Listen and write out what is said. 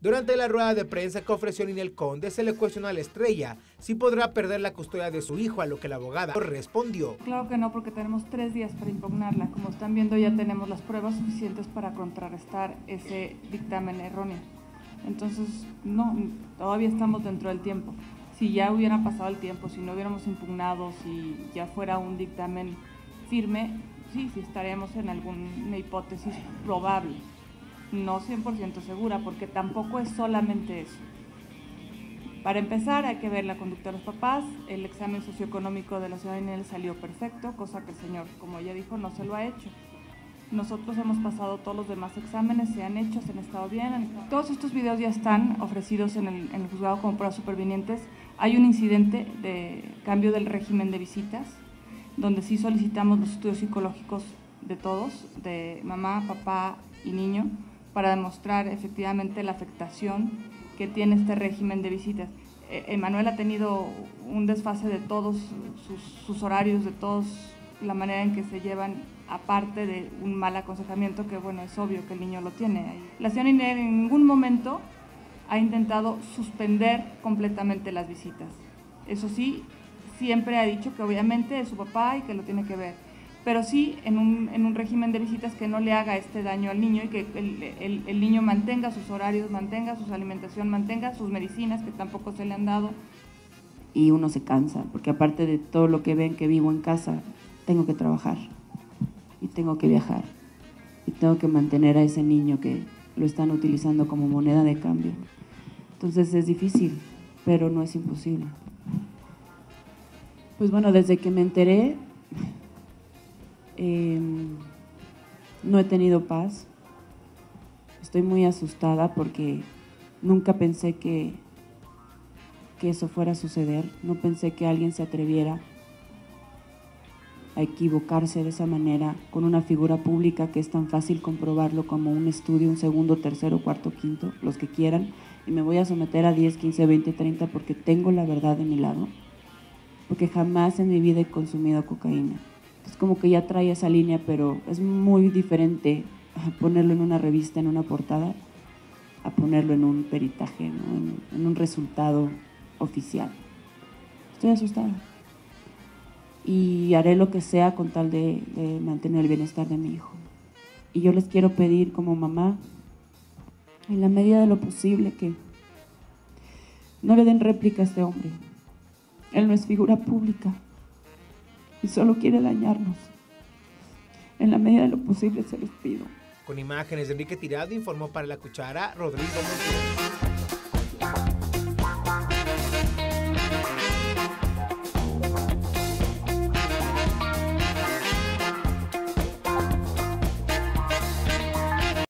Durante la rueda de prensa que ofreció Ninel Conde, se le cuestionó a la estrella si podrá perder la custodia de su hijo, a lo que la abogada respondió. Claro que no, porque tenemos tres días para impugnarla. Como están viendo, ya tenemos las pruebas suficientes para contrarrestar ese dictamen erróneo. Entonces, no, todavía estamos dentro del tiempo. Si ya hubiera pasado el tiempo, si no hubiéramos impugnado, si ya fuera un dictamen firme, sí, sí estaríamos en alguna hipótesis probable no 100% segura, porque tampoco es solamente eso. Para empezar, hay que ver la conducta de los papás. El examen socioeconómico de la ciudad de Inel salió perfecto, cosa que el señor, como ya dijo, no se lo ha hecho. Nosotros hemos pasado todos los demás exámenes, se han hecho, se han estado bien. Todos estos videos ya están ofrecidos en el, en el juzgado como pruebas supervinientes. Hay un incidente de cambio del régimen de visitas, donde sí solicitamos los estudios psicológicos de todos, de mamá, papá y niño para demostrar efectivamente la afectación que tiene este régimen de visitas. Eh, Emanuel ha tenido un desfase de todos sus, horarios, de todos la manera en que se llevan, aparte de un mal aconsejamiento que, bueno, es obvio que el niño lo tiene. La señora Inés en ningún momento ha intentado suspender completamente las visitas. Eso sí, siempre ha dicho que obviamente es su papá y que lo tiene que ver pero sí en un, en un, régimen de visitas que no le haga este daño al niño y que el, el, niño mantenga sus horarios, mantenga su alimentación, mantenga sus medicinas que tampoco se le han dado. Y uno se cansa, porque aparte de todo lo que ven que vivo en casa, tengo que trabajar y tengo que viajar y tengo que mantener a ese niño que lo están utilizando como moneda de cambio. Entonces es difícil, pero no es imposible. Pues bueno, desde que me enteré, Em, no he tenido paz. Estoy muy asustada porque nunca pensé que, que eso fuera a suceder. No pensé que alguien se atreviera a equivocarse de esa manera con una figura pública que es tan fácil comprobarlo como un estudio, un segundo, tercero, cuarto, quinto, los que quieran. Y me voy a someter a 10, 15, 20, 30 porque tengo la verdad de mi lado. Porque jamás en mi vida he consumido cocaína es como que ya trae esa línea, pero es muy diferente ponerlo en una revista, en una portada, a ponerlo en un peritaje, en, un resultado oficial. Estoy asustada. Y haré lo que sea con tal de, de mantener el bienestar de mi hijo. Y yo les quiero pedir como mamá, en la medida de lo posible, que no le den réplica a este hombre. Él no es figura pública y solo quiere dañarnos. En la medida de lo posible se los pido. Con imágenes de Enrique Tirado informó para la cuchara Rodrigo Montiel.